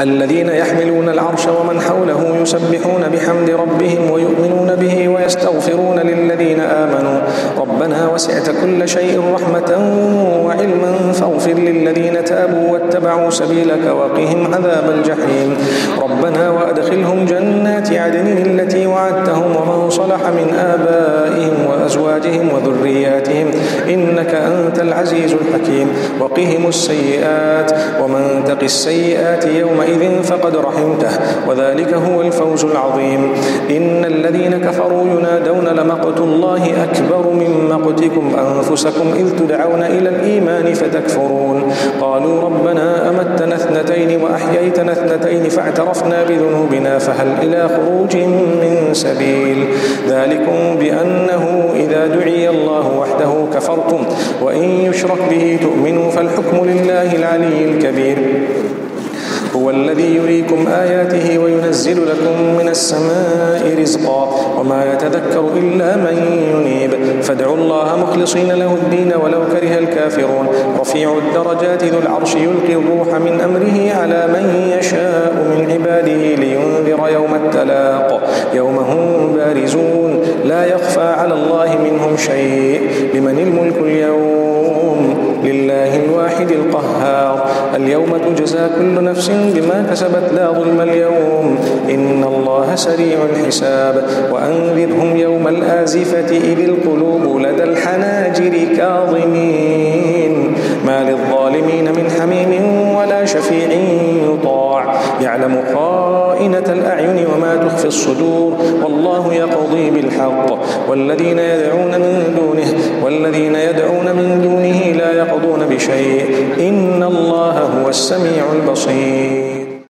الذين يحملون العرش ومن حوله يسبحون بحمد ربهم ويؤمنون ربنا وسعت كل شيء رحمة وعلما فاغفر للذين تابوا واتبعوا سبيلك وقهم عذاب الجحيم. ربنا وأدخلهم جنات عدن التي وعدتهم ومن صلح من آبائهم وأزواجهم وذرياتهم إنك أنت العزيز الحكيم. وقهم السيئات ومن تق السيئات يومئذ فقد رحمته. وذلك هو الفوز العظيم. إن الذين كفروا ينادون لمقت الله أكبر من مقتكم أنفسكم إذ تدعون إلى الإيمان فتكفرون. قالوا ربنا أمتنا اثنتين وأحييتنا اثنتين فاعترفنا بذنوبنا فهل إلى خروج من سبيل؟ ذلكم بأنه إذا دعي الله وحده كفرتم وإن يشرك به تؤمنوا فالحكم لله العلي الكبير. هو الذي يريكم آياته وينزل لكم من السماء رزقا وما يتذكر إلا من ينيب. فادعوا الله مخلصين له الدين ولو كره الكافرون. رفيع الدرجات ذو العرش يلقي الروح من أمره على من يشاء من عباده لينذر يوم التلاق. يوم هم بارزون لا يخفى على الله منهم شيء. لمن الملك اليوم؟ لله الواحد القهار. اليوم تجزى كل نفس بما كسبت لا ظلم اليوم. إن الله سريع الحساب. وأنذرهم يوم الآزفة إذ القلوب لدى الحناجر كاظمين. ما للظالمين من حميم ولا شفيع يطاع. يعلم خائنة الأعين وما تخفي الصدور. والله يقضي بالحق. والذين يدعون من دونه والذين يدعون من دونه لا يقضون بشيء. إن السميع البصير.